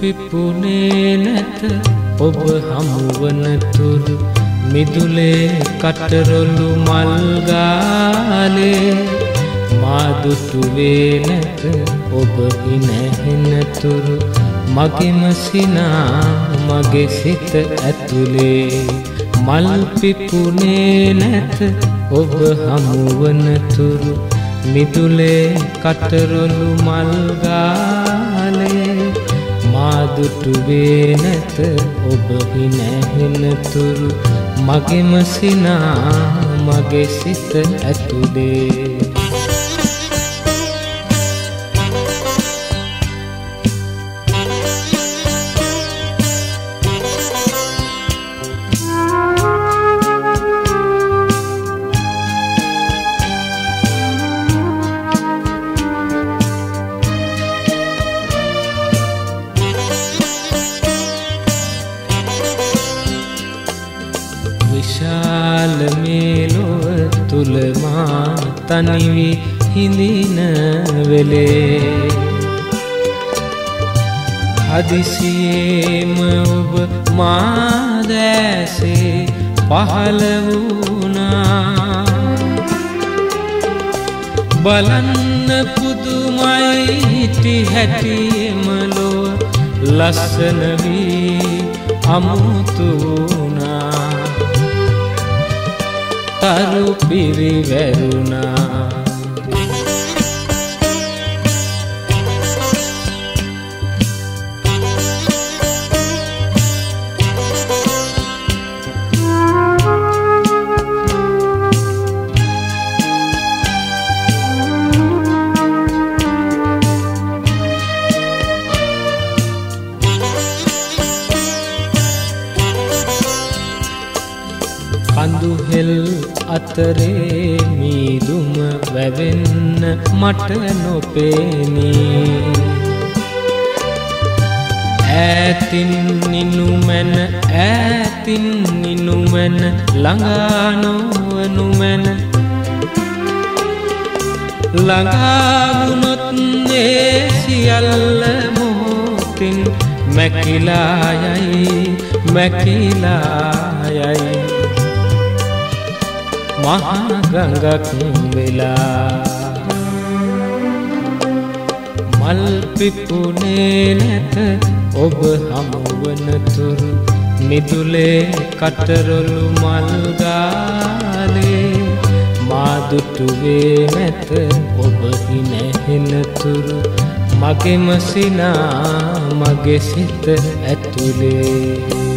පිපුනේ නැත. ඔබ හමුවනතුරු මිදුලේ කටරොල්ලු මල්ගාලේ. මාදුටුවේ නැත. ඔබ හිනැහෙනතුරු මගෙම සිනා මගේ සිත ඇතුලේ. මල් පිපුනේ නැත. ඔබ හමුවනතුරු මිදුලේ කටරොලු මල්ගාලේ. මාදුටුවේ නැත. ඔබ හිනැහෙනතුරු මගෙම සිනා මගේ සිත ඇතුලේ. විශාල මේලොව තුළමා තනිවි හිඳින වෙලේ. හදිසියේම ඔබ මාදෑසේ පහළ වුණා. බලන්න පුදුමයිටි හැටියමලොව ලස්සන වී අමුතුනා තරු පිරිවැරුණා. කඳුහෙල් අතරේ මීදුම වැවෙන්න මට නොපේනී. ඈතින් නිනුමැන ඈතින් නිනුමැන ළඟානොවනුමැන ළඟාවුනොත් ඒ සියල්ල මොහොතින් මැකිලායයි මැකිලායයි මහගඟක් වෙලා මල් පිපුනේ නැත ඔබ හමුවනතුරු මිදුලේ කටරොලු මල්ගාලේ මාදුටුවේ නැත ඔබ හිනැහෙනතුරු මගෙම සිනා මගේ සිත ඇතුලේ